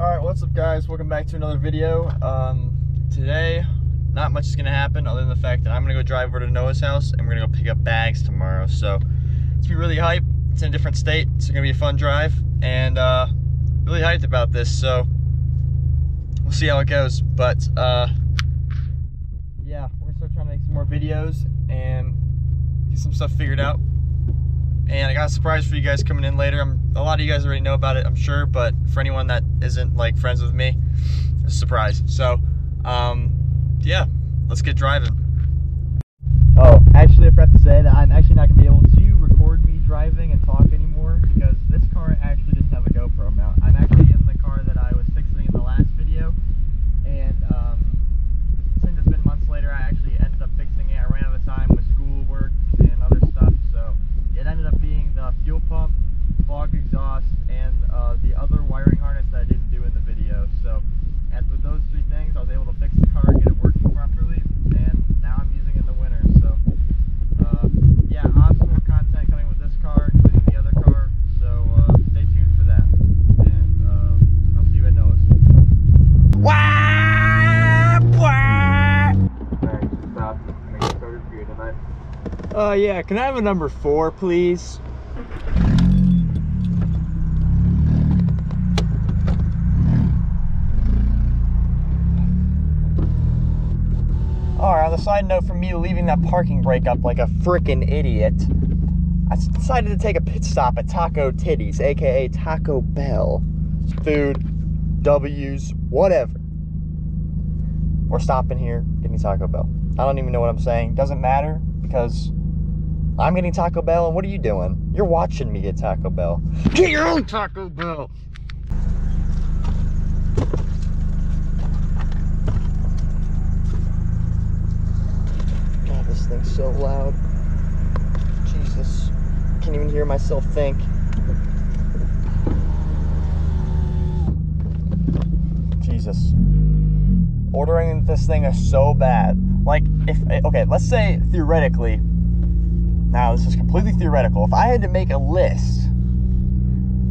Alright, what's up guys? Welcome back to another video. Um, today, not much is going to happen other than the fact that I'm going to go drive over to Noah's house and we're going to go pick up bags tomorrow. So, it's be really hype. It's in a different state. It's going to be a fun drive and uh, really hyped about this. So, we'll see how it goes. But, uh, yeah, we're going to start trying to make some more videos and get some stuff figured out and I got a surprise for you guys coming in later. I'm, a lot of you guys already know about it, I'm sure, but for anyone that isn't like friends with me, it's a surprise. So, um, yeah, let's get driving. Oh, actually, I forgot to say that I'm actually not gonna be able to record me driving and talk anymore because this car actually doesn't have a GoPro mount. I'm actually in the car that I was fixing in the last video, and um, since it's been months later, I actually ended up fixing it. I ran out of time with school work and other stuff, so it ended up being the fuel pump, clogged exhaust, and uh, the other wiring harness that I didn't do in the video. So, and with those three things, I was able to fix the car and get it working properly, and now I'm using it in the winter. So, uh, yeah, I'll have some more content coming with this car, including the other car. So, uh, stay tuned for that, and uh, I'll see you at Noah's. Gonna get started for you tonight. Uh, yeah, can I have a number four, please? Alright, on the side note from me leaving that parking brake up like a freaking idiot, I decided to take a pit stop at Taco Titties, aka Taco Bell. Food, W's, whatever. We're stopping here, Give me Taco Bell. I don't even know what I'm saying. Doesn't matter because I'm getting Taco Bell, and what are you doing? You're watching me get Taco Bell. Get your own Taco Bell! God, this thing's so loud. Jesus. Can't even hear myself think. Jesus. Ordering this thing is so bad. Like, if, okay, let's say theoretically, now this is completely theoretical. If I had to make a list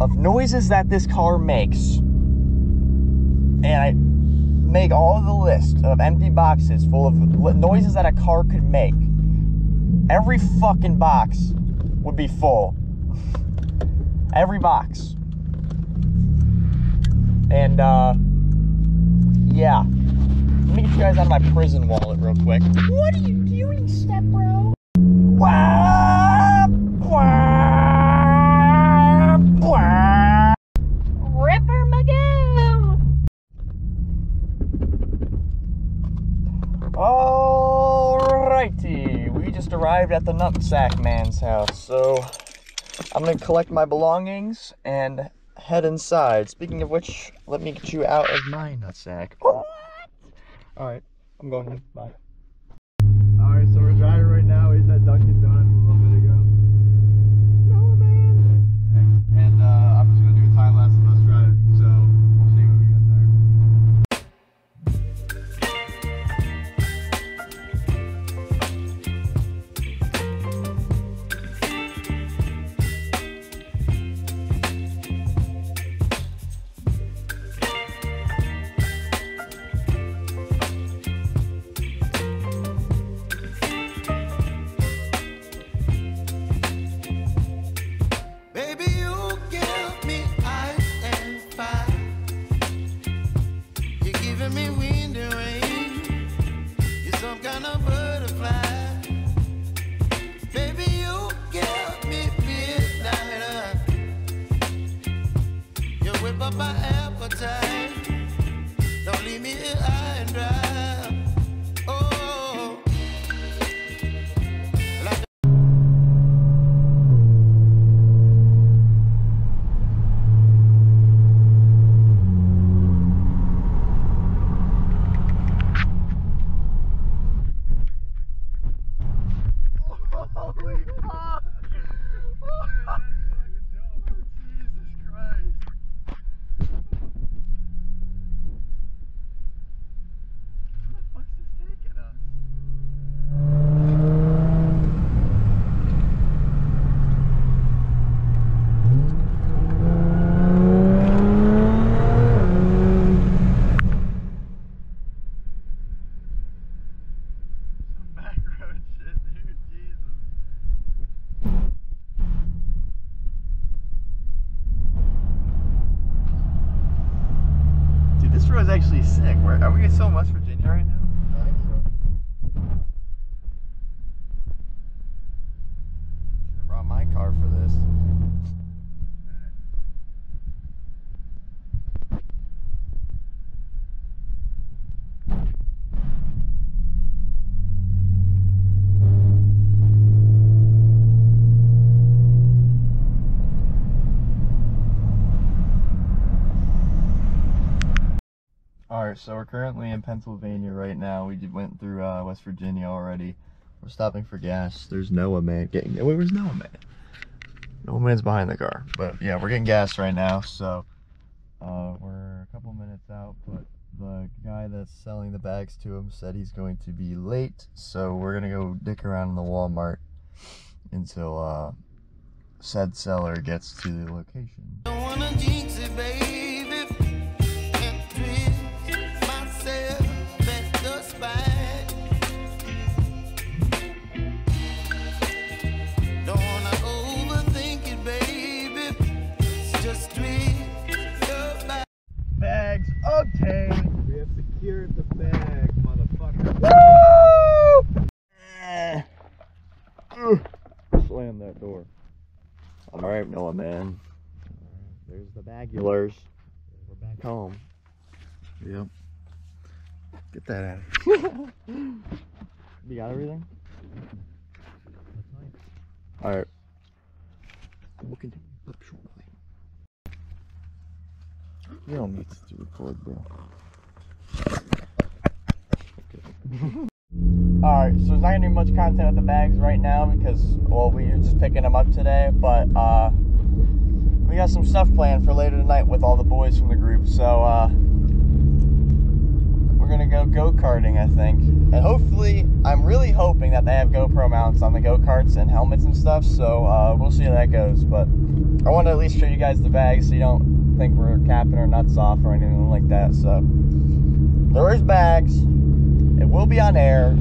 of noises that this car makes, and I make all the list of empty boxes full of noises that a car could make, every fucking box would be full. Every box. And uh yeah. Let me get you guys out of my prison wallet real quick. What are you doing, step bro? Wah, wah, wah. Ripper Magoo! Alrighty, we just arrived at the Nutsack Man's house, so I'm gonna collect my belongings and head inside. Speaking of which, let me get you out of my nutsack. Oh, What? Alright, I'm going in. Bye. Are we still in West Virginia right now? I think so. Should have brought my car for this. Alright, so we're currently in Pennsylvania right now. We went through uh, West Virginia already. We're stopping for gas. There's Noah man getting. Wait, where's Noah man? Noah man's behind the car. But yeah, we're getting gas right now. So uh, we're a couple minutes out. But the guy that's selling the bags to him said he's going to be late. So we're gonna go dick around in the Walmart until uh, said seller gets to the location. There's bagulars. We're back home. Yep. Get that out of here. You got everything? All right. We'll continue up shortly. You don't need to record, bro. Alright, so there's not gonna be much content with the bags right now because, well, we are just picking them up today, but, uh, we got some stuff planned for later tonight with all the boys from the group, so, uh, we're gonna go go-karting, I think. And hopefully, I'm really hoping that they have GoPro mounts on the go-karts and helmets and stuff, so, uh, we'll see how that goes, but I want to at least show you guys the bags so you don't think we're capping our nuts off or anything like that, so. There is bags. It will be on air.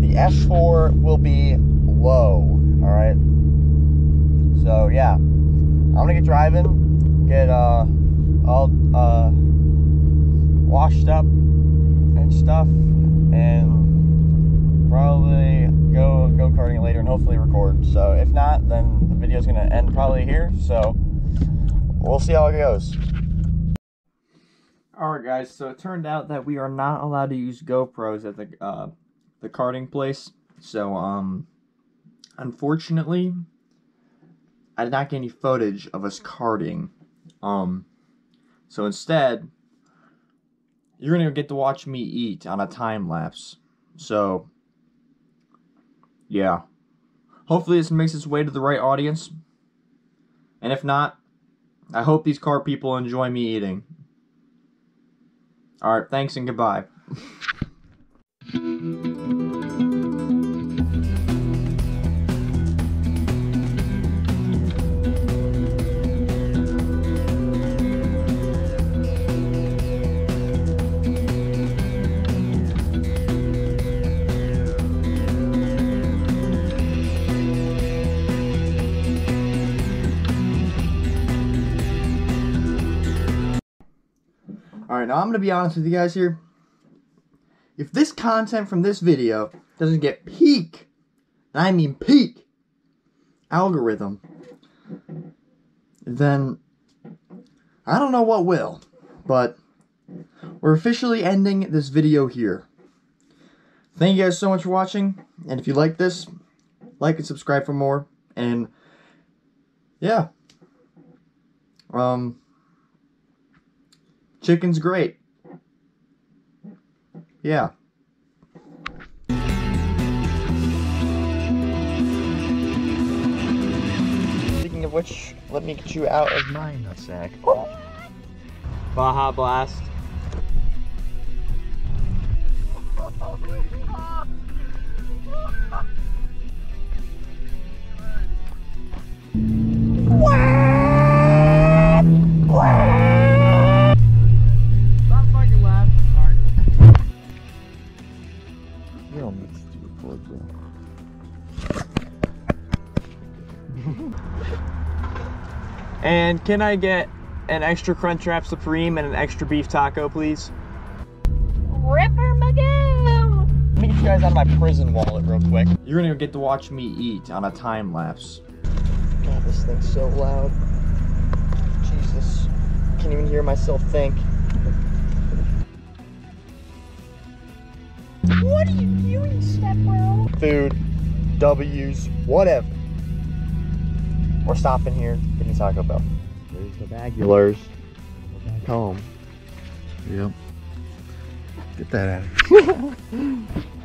The S4 will be low. All right. So yeah, I'm gonna get driving, get uh all uh washed up and stuff, and probably go go karting later and hopefully record. So if not, then the video's gonna end probably here. So we'll see how it goes. All right, guys. So it turned out that we are not allowed to use GoPros at the uh, the karting place. So um, unfortunately, I did not get any footage of us karting. Um, so instead, you're gonna get to watch me eat on a time lapse. So yeah, hopefully this makes its way to the right audience. And if not, I hope these car people enjoy me eating. All right, thanks and goodbye. All right, now I'm going to be honest with you guys here. If this content from this video doesn't get peak, and I mean peak, algorithm, then I don't know what will. But we're officially ending this video here. Thank you guys so much for watching. And if you like this, like and subscribe for more. And yeah. Um Chicken's great. Yeah. Speaking of which, let me get you out of my nutsack. Baja Blast. And can I get an extra Crunchwrap Supreme and an extra beef taco, please. Ripper Magoo! Let me get you guys out of my prison wallet real quick. You're gonna get to watch me eat on a time lapse. God, this thing's so loud. Jesus. Can't even hear myself think. What are you doing, step bro? Food, W's, whatever. We're stopping here, getting Taco Bell. There's the bagulars. We're back home. Yep. Get that out of here.